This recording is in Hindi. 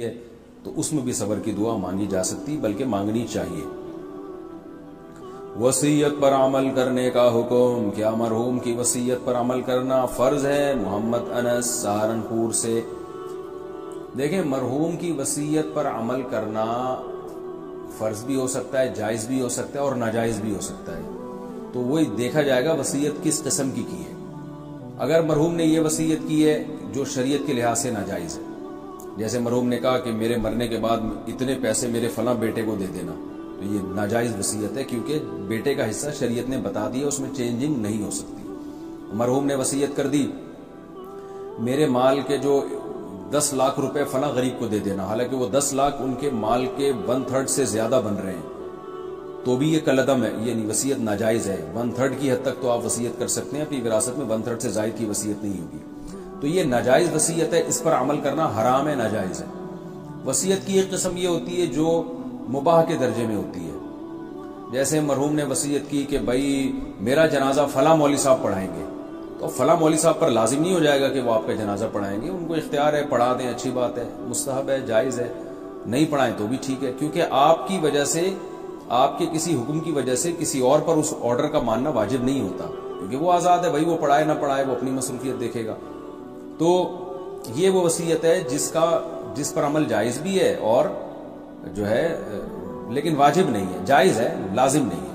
है तो उसमें भी सबर की दुआ मांगी जा सकती, बल्कि मांगनी चाहिए। वसीयत पर अमल करने का हुक्म, क्या मरहूम की वसीयत पर अमल करना फ़र्ज़ है? मोहम्मद अनस, सहारनपुर से। देखें, मरहूम की वसीयत पर अमल करना फ़र्ज़ भी हो सकता है, जायज़ भी हो सकता है और नाजायज भी हो सकता है। तो वही देखा जाएगा वसीयत किस किस्म की की है। अगर मरहूम ने यह वसीयत की है, जो शरीयत के लिहाज से नाजायज है। जैसे मरहूम ने कहा कि मेरे मरने के बाद इतने पैसे मेरे फला बेटे को दे देना। तो ये नाजायज वसीयत है, क्योंकि बेटे का हिस्सा शरीयत ने बता दिया, उसमें चेंजिंग नहीं हो सकती। मरहूम ने वसीयत कर दी, मेरे माल के जो दस लाख रुपए फला गरीब को दे देना। हालाँकि वो दस लाख उनके माल के वन थर्ड से ज़्यादा बन रहे हैं। तो भी ये कलदम है, ये वसीयत नाजायज है। वन थर्ड की हद तक तो आप वसीयत कर सकते हैं, अपनी विरासत में वन थर्ड से जायद की वसीयत नहीं होगी। तो ये नाजायज वसीयत है, इस पर अमल करना हराम है, नाजायज है। वसीयत की एक किस्म ये होती है जो मुबाह के दर्जे में होती है। जैसे मरहूम ने वसीयत की कि भाई, मेरा जनाजा फला मौली साहब पढ़ाएँगे। तो फला मौली साहब पर लाजिम नहीं हो जाएगा कि वो आपका जनाजा पढ़ाएँगे। उनको इख्तियार है, पढ़ा दें, अच्छी बात है, मुस्तहब है, जायज़ है। नहीं पढ़ाएँ तो भी ठीक है, क्योंकि आपकी वजह से, आपके किसी हुक्म की वजह से किसी और पर उस ऑर्डर का मानना वाजिब नहीं होता। क्योंकि वो आज़ाद है, भाई वो पढ़ाए ना पढ़ाए, वो अपनी मसरूफियत देखेगा। तो ये वो वसीयत है जिसका, जिस पर अमल जायज़ भी है और जो है, लेकिन वाजिब नहीं है, जायज़ है, लाजिम नहीं है।